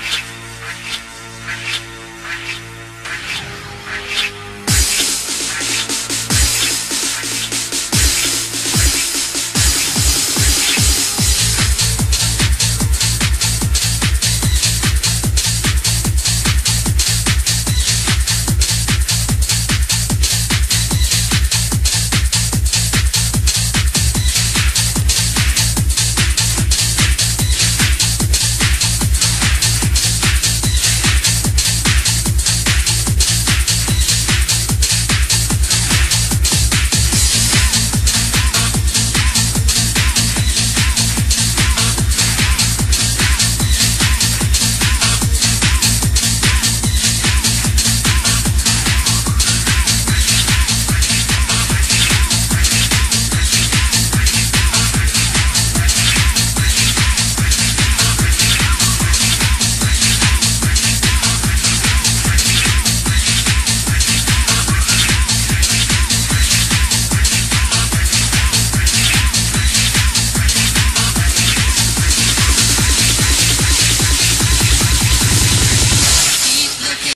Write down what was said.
you